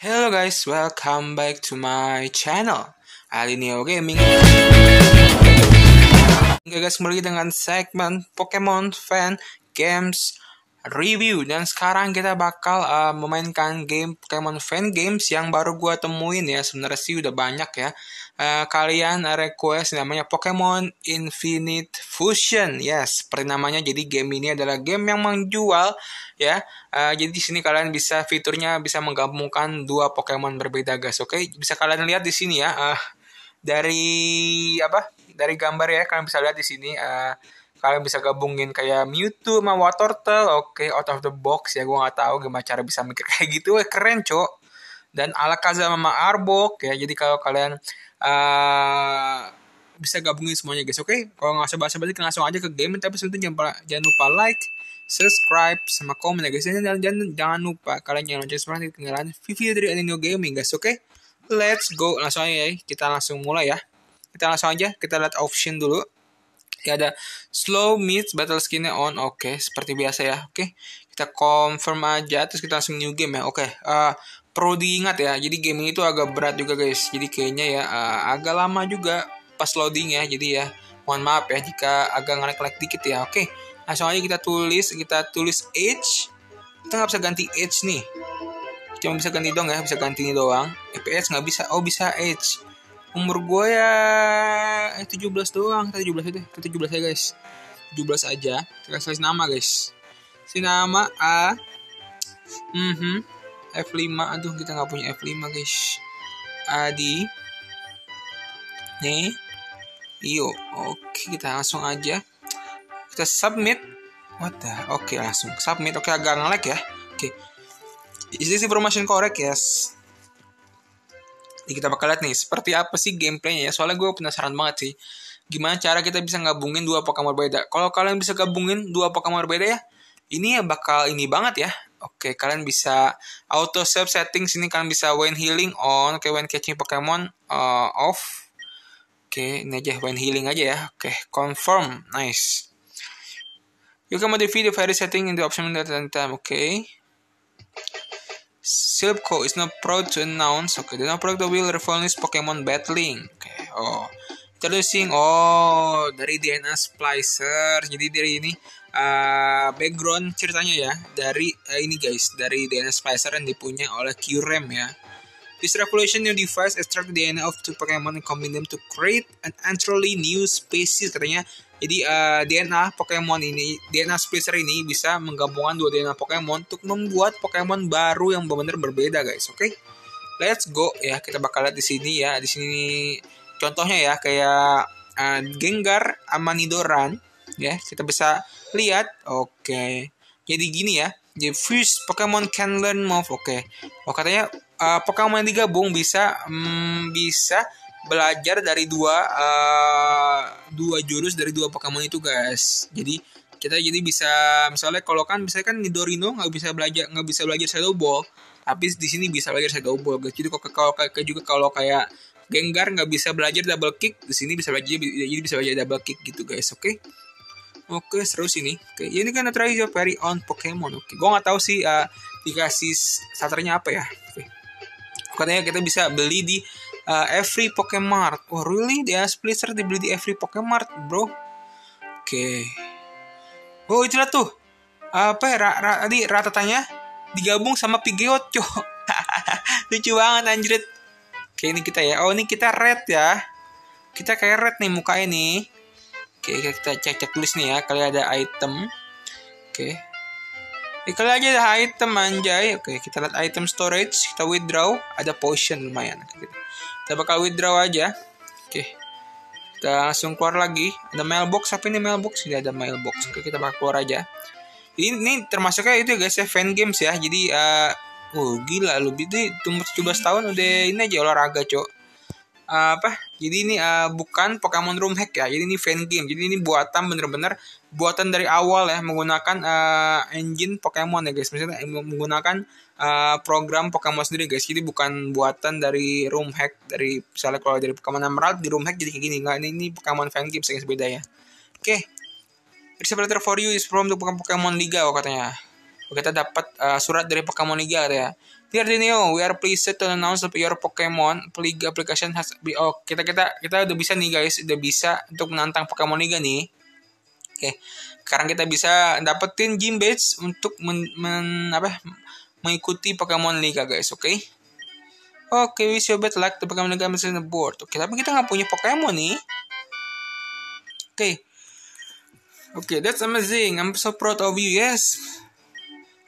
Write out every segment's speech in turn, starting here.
Hello guys, welcome back to my channel. Alineo Gaming Oke guys, kembali dengan segmen Pokemon Fan Games Review. Dan sekarang kita bakal uh, memainkan game Pokemon Fan Games yang baru gua temuin ya. Sebenarnya sih udah banyak ya uh, Kalian request namanya Pokemon Infinite Fusion Yes, seperti namanya jadi game ini adalah game yang menjual ya Uh, jadi di sini kalian bisa fiturnya bisa menggabungkan dua Pokemon berbeda guys. Oke, okay? bisa kalian lihat di sini ya. Uh, dari apa? Dari gambar ya kalian bisa lihat di sini. Uh, kalian bisa gabungin kayak Mewtwo sama Watertel. Oke, okay, out of the box ya. Gue nggak tahu gimana cara bisa mikir kayak gitu. Eh, keren cok. Dan Alakazam sama Arbok ya. Jadi kalau kalian uh, bisa gabungin semuanya guys. Oke, okay? kalau nggak usah basa-basi langsung aja ke game. Tapi sebelumnya jangan, jangan lupa like subscribe sama komen ya guys dan jangan, jangan, jangan lupa kalian jangan lonceng seperti ketinggalan video dari Anino Gaming guys oke okay? let's go langsung aja ya kita langsung mulai ya kita langsung aja kita lihat option dulu ya ada slow meets battle skinnya on oke okay, seperti biasa ya oke okay? kita confirm aja terus kita langsung new game ya oke okay. uh, perlu diingat ya. Jadi game ini tuh agak berat juga guys. Jadi kayaknya ya uh, agak lama juga pas loading ya. Jadi ya mohon maaf ya jika agak ngelag-ngelag dikit ya. Oke langsung aja kita tulis kita tulis age. Kita nggak bisa ganti age nih. Cuma bisa ganti dong ya bisa ganti ini doang. EPS nggak bisa. Oh bisa age. Umur gue ya eh, 17 doang. Kita 17 aja kita 17 aja guys. 17 aja. Kita kasih nama guys. Si nama A. Mm -hmm. F5 aduh kita nggak punya F5 guys. Adi. Nih. Iyo oke kita langsung aja. Kita submit. What the oke langsung submit. Oke agak ngelag ya. Oke. Okay. is this information correct? Yes. Jadi kita bakal lihat nih seperti apa sih gameplaynya ya? Soalnya gue penasaran banget sih gimana cara kita bisa gabungin dua Pokemon berbeda. Kalau kalian bisa gabungin dua Pokemon berbeda ya ini ya bakal ini banget ya Oke, kalian bisa auto save settings ini kalian bisa when healing on, oke when catching Pokemon uh, off. Oke, ini aja when healing aja ya. Oke, confirm. Nice. You can modify the fairy setting in the option at any time, okay? Silpco is not proud to announce, okay, the no product will revolve Pokemon battling. Okay, oh. Introducing, oh, dari DNA Splicer. Jadi dari ini, uh, background ceritanya ya. Dari uh, ini guys, dari DNA Splicer yang dipunya oleh Qrem ya. This revolution new device extract DNA of two Pokemon and combine them to create an entirely new species katanya jadi uh, eh, DNA Pokemon ini, DNA Splicer ini bisa menggabungkan dua DNA Pokemon untuk membuat Pokemon baru yang benar-benar berbeda, guys. Oke, okay? let's go ya. Kita bakal lihat di sini ya. Di sini contohnya ya kayak uh, Gengar Amanidoran ya. Kita bisa lihat. Oke, okay. jadi gini ya. Jadi first Pokemon can learn move. Oke, okay. oh katanya uh, Pokemon yang digabung bisa um, bisa belajar dari dua uh, dua jurus dari dua Pokemon itu guys jadi kita jadi bisa misalnya kalau kan misalnya kan Nidorino nggak bisa belajar nggak bisa belajar Shadow Ball tapi di sini bisa belajar Shadow Ball guys jadi kalau kayak juga kalau kayak Gengar nggak bisa belajar double kick di sini bisa belajar jadi bisa belajar double kick gitu guys oke okay? oke okay, seru sini oke okay. ini kan try your very own Pokemon oke okay. gue nggak tahu sih uh, dikasih starternya apa ya oke okay. katanya kita bisa beli di uh, every Pokemart. Oh really? Dia Splitter dibeli di every Pokemart, bro. Oke. Oh itulah tuh. Apa ya? Ra, ra, ratatanya digabung sama Pidgeot, cok. Lucu banget anjrit. Oke ini kita ya. Oh ini kita red ya. Kita kayak red nih muka ini. Oke kita cek-cek tulis nih ya. Kali ada item. Oke. Ya, kali aja ada item anjay. Oke, kita lihat item storage, kita withdraw, ada potion lumayan. Kita bakal withdraw aja oke kita langsung keluar lagi. Ada mailbox apa ini mailbox? Tidak ada mailbox. Oke kita bakal keluar aja. Ini, ini termasuknya itu ya guys ya fan games ya. Jadi uh, oh gila lu itu umur 17 tahun udah ini aja olahraga cok apa jadi ini uh, bukan Pokemon Room Hack ya jadi ini fan game jadi ini buatan bener-bener buatan dari awal ya menggunakan uh, engine Pokemon ya guys misalnya menggunakan uh, program Pokemon sendiri guys jadi bukan buatan dari Room Hack dari misalnya kalau dari Pokemon Emerald di Room Hack jadi kayak gini nggak ini, ini Pokemon fan game guys beda ya oke okay. Better for you is from the Pokemon Liga oh, katanya kita dapat uh, surat dari Pokemon Liga ya Dear Dineo, we are pleased to announce that your Pokemon League application has be oh kita kita kita udah bisa nih guys, udah bisa untuk menantang Pokemon Liga nih. Oke. Sekarang kita bisa dapetin gym badge untuk men, men apa mengikuti Pokemon Liga guys, oke? Okay? Oke, okay, wish you bad luck to Pokemon Liga on the board. Oke, okay, tapi kita nggak punya Pokemon nih. Oke. Okay. Oke, okay, that's amazing. I'm so proud of you. Yes.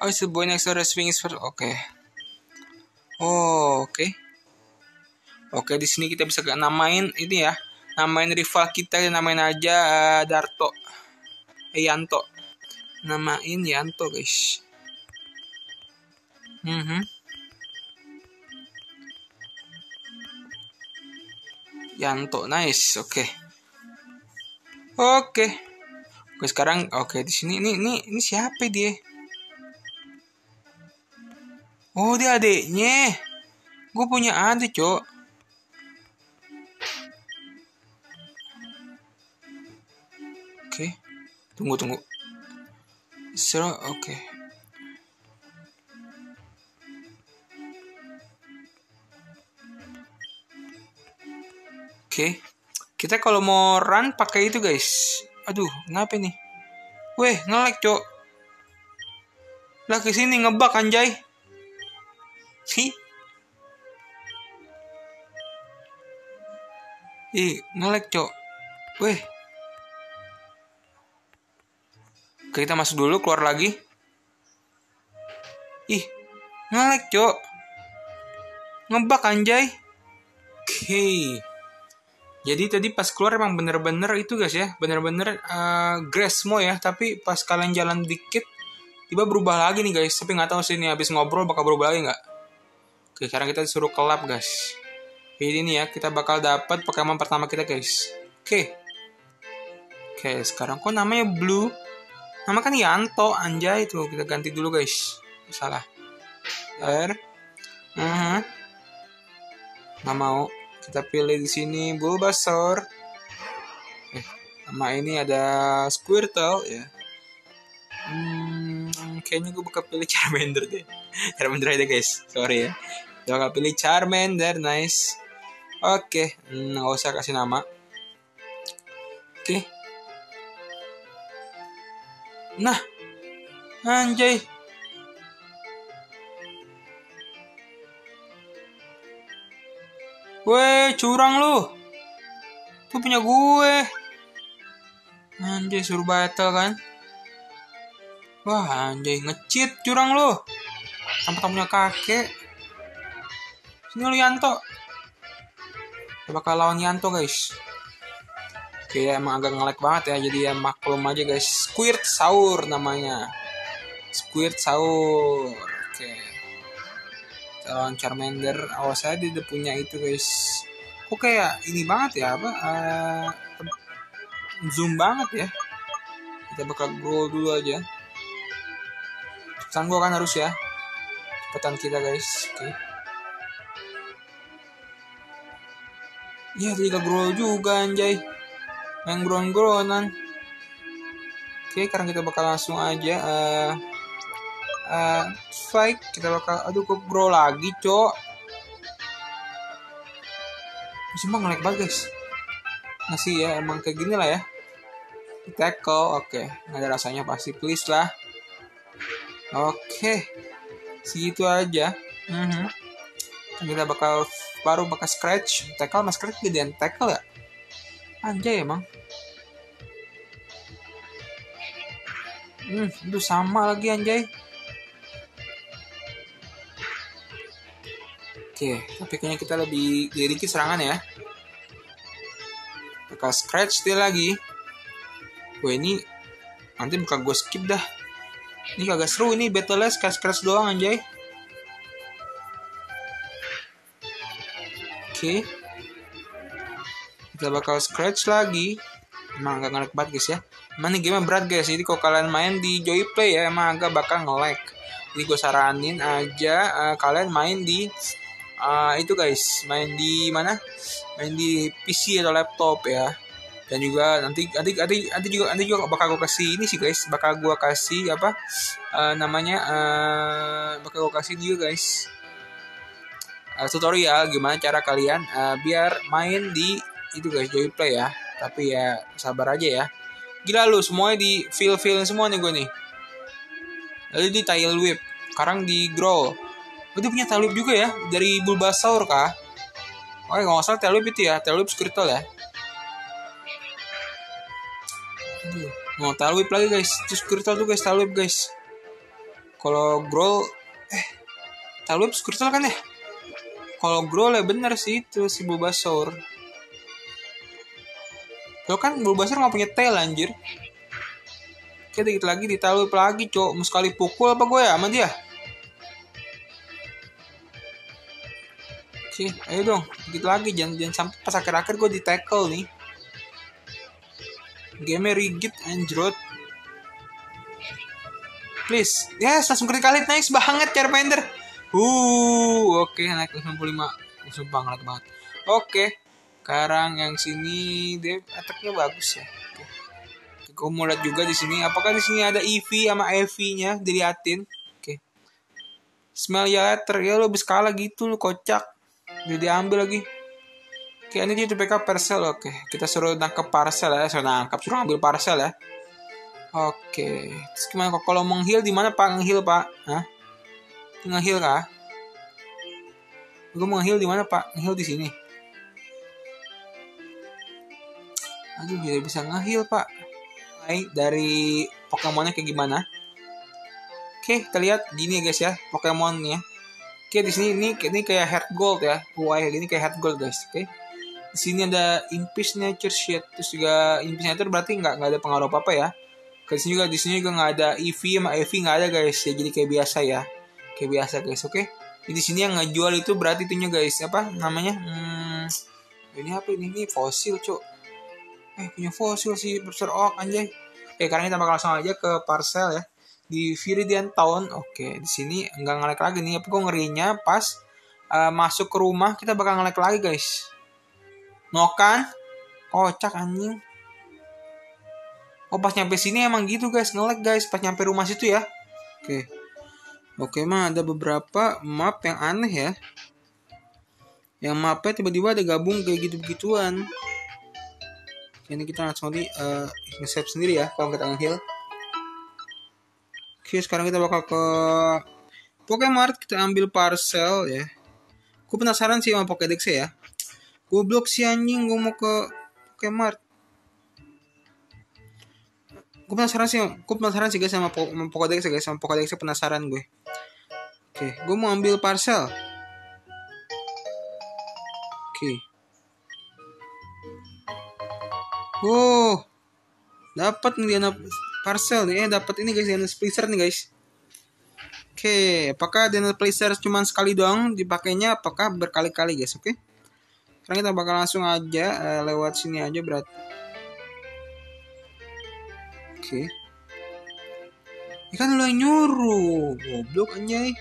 Oh, it's the boy next door swing is for... Oke. Okay. Oh, oke. Okay. Oke, okay, di sini kita bisa namain ini ya. Namain rival kita, namain aja uh, Darto. Eh, Yanto. Namain Yanto, guys. Mm -hmm. Yanto, nice. Oke. Okay. Oke. Okay. Oke, sekarang oke okay, di sini ini ini ini siapa dia? Oh, dia adiknya. Gue punya adik, Cok. Oke. Tunggu, tunggu. Seru, oke. Oke. Kita kalau mau run pakai itu, guys. Aduh, kenapa nih? Weh, ngelek, Cok. Lah ke sini ngebak anjay. Hi. Ih, ngelek, Cok. Weh. Kita masuk dulu, keluar lagi. Ih, ngelek, Cok. Ngebak anjay. Oke. Jadi tadi pas keluar emang bener-bener itu guys ya, bener-bener uh, grass semua ya. Tapi pas kalian jalan dikit, tiba berubah lagi nih guys. Tapi nggak tahu sih ini habis ngobrol bakal berubah lagi nggak? Oke, sekarang kita disuruh ke lab, guys. Ini ya, kita bakal dapat Pokemon pertama kita, guys. Oke. Oke, sekarang kok namanya Blue? Nama kan Yanto, anjay tuh. Kita ganti dulu, guys. Salah. R. Uh -huh. Nggak mau. Kita pilih di sini Bulbasaur. Eh, nama ini ada Squirtle ya. Hmm, kayaknya gue bakal pilih Charmander deh. Charmander aja guys, sorry ya. Kita bakal pilih Charmander, nice. Oke, hmm, nggak usah kasih nama. Oke. Nah, anjay. Weh, curang lu. Itu punya gue. Anjay, suruh battle kan. Wah, anjay, ngecit curang lu. Tanpa punya kakek. Sini lu Yanto. Kita bakal lawan Yanto, guys. Oke, ya, emang agak ngelek banget ya. Jadi ya maklum aja, guys. Squirt Saur namanya. Squirt Saur. Oke lawan Charmander awas saya dia punya itu guys kok kayak ini banget ya apa uh, zoom banget ya kita bakal grow dulu aja gua kan harus ya cepetan kita guys oke okay. Ya dia grow juga anjay. Main grown-grownan oke sekarang kita bakal langsung aja uh, uh, fight kita bakal aduh kok bro lagi cok? Cuma ngelek banget guys. Ngasih ya emang kayak gini lah ya. Tackle oke. Okay. nggak ada rasanya pasti please lah. Oke. Okay. segitu aja. Mm -hmm. kita bakal baru bakal scratch tackle mas scratch gedean tackle ya anjay emang hmm itu sama lagi anjay Oke, tapi kayaknya kita lebih dikit serangan ya. Bakal scratch dia lagi. Gue ini nanti buka gue skip dah. Ini kagak seru ini battle scratch scratch doang anjay. Oke. Kita bakal scratch lagi. Emang agak ngelag banget guys ya. Emang ini game berat guys. Jadi kalau kalian main di Joy Play ya emang agak bakal ngelag. Jadi gue saranin aja uh, kalian main di uh, itu guys main di mana main di PC atau laptop ya dan juga nanti nanti nanti nanti juga nanti juga bakal gue kasih ini sih guys bakal gue kasih apa uh, namanya uh, bakal gue kasih juga guys uh, tutorial gimana cara kalian uh, biar main di itu guys joy play ya. Tapi ya sabar aja ya. Gila lu semuanya di feel feel semua nih gue nih. Lalu di tail whip sekarang di grow. Dia punya tail whip juga ya? Dari bulbasaur kah? Oh nggak usah tail whip itu ya. Tail whip squirtle ya. Mau tail whip lagi guys. Terus squirtle tuh guys tail whip guys. Kalau grow eh tail whip squirtle kan ya kalau grow ya bener sih itu si bulbasaur Lo kan Bulbasaur gak punya tail anjir. Oke dikit lagi ditaruh lagi cok. Mau sekali pukul apa gue ya sama dia? Oke, ayo dong. Dikit lagi jangan jangan sampai pas akhir-akhir gue di tackle nih. Game rigid anjrot. Please. Yes, langsung kali kali nice banget Charmander. Uh, oke okay, naik 55. Sumpah ngeliat banget. Oke. Okay sekarang yang sini dia attacknya bagus ya oke okay. mau lihat juga di sini apakah di sini ada EV sama EV nya diliatin oke okay. smell ya letter ya lo habis kalah gitu lo kocak jadi diambil lagi oke okay, ini dia PK parcel oke okay. kita suruh nangkep parcel ya suruh nangkap suruh ambil parcel ya oke okay. terus gimana kok kalau menghil di mana pak menghil pak Hah? Menghil kah? Gue menghil di mana pak? Menghil di sini. Aduh tidak bisa ngehil pak. Hai, dari Pokemonnya kayak gimana? Oke kita lihat gini ya guys ya Pokemonnya. Oke di sini ini ini kayak heart gold ya. Wah, ini kayak heart gold guys oke. Di sini ada Impish Nature Shit terus juga Impish Nature berarti nggak nggak ada pengaruh apa apa ya. Ke sini juga di sini juga nggak ada EV sama EV nggak ada guys ya jadi kayak biasa ya kayak biasa guys oke di sini yang ngejual itu berarti itunya guys apa namanya hmm, ini apa ini ini fosil cuk eh punya fosil si Profesor Oak anjay Oke, karena kita bakal langsung aja ke parcel ya di Viridian Town. Oke, di sini nggak ngelek lagi nih. Tapi gue ngerinya pas uh, masuk ke rumah kita bakal ngelek lagi guys. Nokan, kocak anjing. Oh pas nyampe sini emang gitu guys ngelek guys pas nyampe rumah situ ya. Oke. Oke mah ada beberapa map yang aneh ya. Yang mapnya tiba-tiba ada gabung kayak gitu-begituan. Ini kita langsung nanti uh, nge-save sendiri ya kalau kita nge-heal oke sekarang kita bakal ke Pokemart. Kita ambil parcel ya. Gue penasaran sih sama Pokédex ya. Goblok si anjing. Gue mau ke Pokemart. Gue penasaran sih gue penasaran sih guys sama, po sama ya guys. Sama penasaran gue oke gue mau ambil parcel oke Oh, dapat nih Diana parcel nih. Eh, dapat ini guys, Diana Splicer nih guys. Oke, apakah Diana Splicer cuma sekali doang dipakainya? Apakah berkali-kali guys? Oke. Sekarang kita bakal langsung aja uh, lewat sini aja berat. Oke. Ikan lu yang nyuruh. Goblok anjay.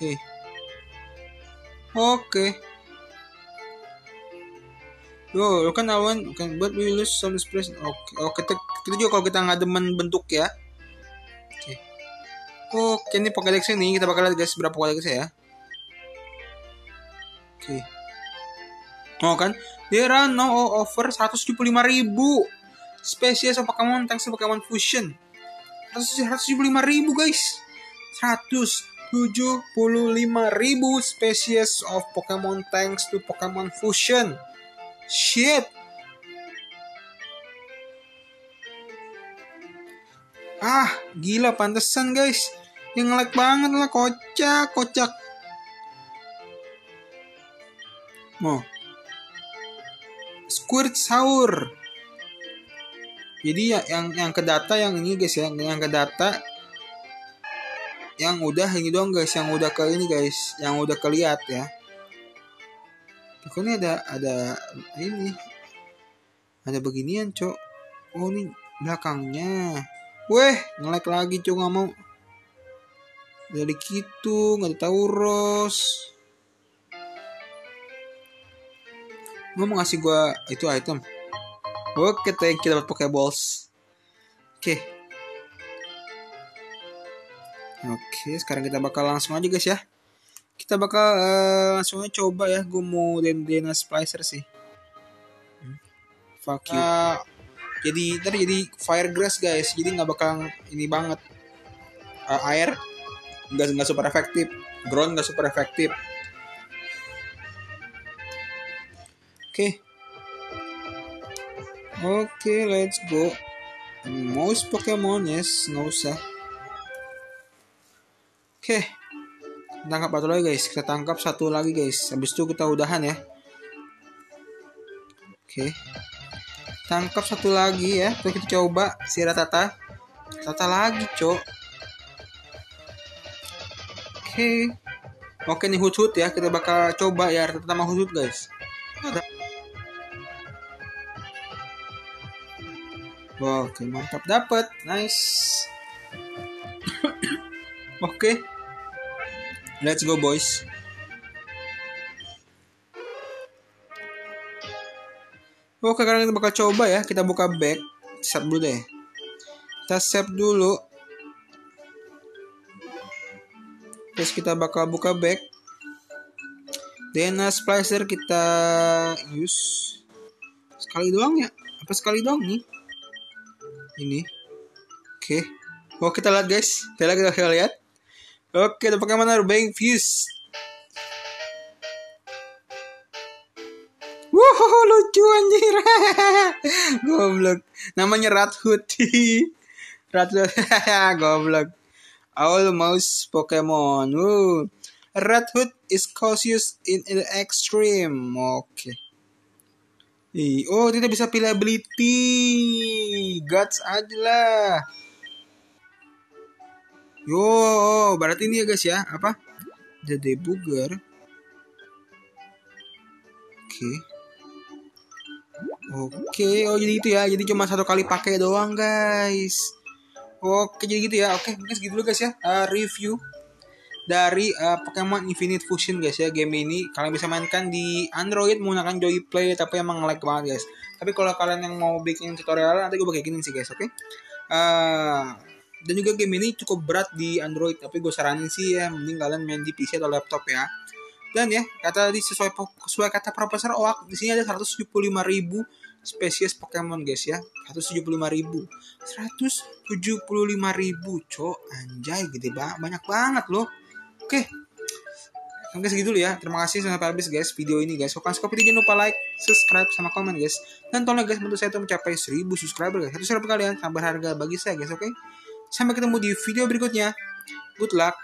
Oke. Oke. Yo, lo kan awan, kan? oke, buat but we lose some expression. Oke, okay. kita, kita juga kalau kita nggak demen bentuk ya. Oke. Oke, ini pakai Lexi nih. kita bakal lihat guys berapa Pokédex saya. Ya. Oke. Okay. Oh kan, there are no over 175 ribu spesies apa kamu thanks to Pokemon Fusion. 175 ribu guys. 100 75.000 species of Pokemon thanks to Pokemon Fusion. Shit. Ah, gila pantesan guys. Yang ngelag banget lah kocak, kocak. Mau. Oh. Squirt sour. Jadi ya, yang yang ke data yang ini guys ya, yang ke data yang udah ini doang guys, yang udah ke ini guys, yang udah keliat ya. Kok ini ada ada ini. Ada beginian cok. Oh ini belakangnya. Weh ngelek lagi cok. Nggak mau. Dari gitu nggak tahu ros gue mau ngasih gue itu item. Oke thank you dapat pokeballs. Oke oke sekarang kita bakal langsung aja guys ya. Kita bakal uh, langsung aja coba ya. Gue mau den Dena Splicer sih. Hmm. fuck you. Uh, jadi tadi jadi fire grass guys. Jadi nggak bakal ini banget. Uh, air nggak nggak super efektif. Ground nggak super efektif. Oke. Okay. oke okay, let's go. Most Pokemon yes. Nggak usah oke. Okay tangkap satu lagi guys. Kita tangkap satu lagi guys. Habis itu kita udahan ya. Oke. Tangkap satu lagi ya. Terus kita coba si Ratata. Ratata lagi cok. Oke. Oke nih hut ya. Kita bakal coba ya. Ratata sama hut guys. Oke. Mantap. Dapat nice. Oke Let's go boys. Oke, sekarang kita bakal coba ya. Kita buka back. Save dulu deh. Kita save dulu. Terus kita bakal buka back. Dena splicer kita use sekali doang ya. Apa sekali doang nih? Ini. Oke. Oh, kita lihat guys. Kita lihat kita lihat. Oke, ada Pokemon Bang Fuse. Wow, lucu anjir. Goblok. Namanya Rathood. Rathood. Goblok. Almost Pokemon. Woo. Rathood is cautious in the extreme. Oke. Okay. Oh, tidak bisa pilih ability. Guts aja lah. Yo, berarti ini ya guys ya, apa? The debugger. Oke. Okay. Oke, okay. oh jadi itu ya. Jadi cuma satu kali pakai doang, guys. Oke, jadi gitu ya. Oke, mungkin segitu dulu guys ya. Uh, review dari uh, Pokemon Infinite Fusion guys ya game ini kalian bisa mainkan di Android menggunakan Joy Play tapi emang lag banget guys tapi kalau kalian yang mau bikin tutorial nanti gue bakal sih guys oke okay? uh, dan juga game ini cukup berat di Android tapi gue saranin sih ya mending kalian main di PC atau laptop ya dan ya kata di sesuai sesuai kata Profesor Oak di sini ada 175 ribu spesies Pokemon guys ya 175 ribu 175 ribu cok anjay gede banget banyak banget loh oke Oke segitu ya. Terima kasih sampai habis guys video ini guys. Kalau kalian jangan lupa like, subscribe, sama komen guys. Dan tolong guys bantu saya untuk mencapai 1000 subscriber guys. Satu subscriber kalian sangat berharga bagi saya guys. Oke. Okay? Sampai ketemu di video berikutnya. Good luck.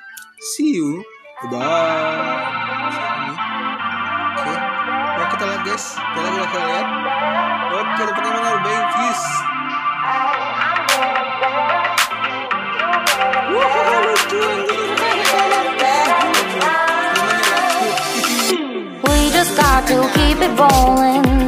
See you. Bye. Oke. Okay. kita lihat guys. Kita lagi kita lihat. Oke, okay, bagaimana Urban Fuse. We just got to keep it rolling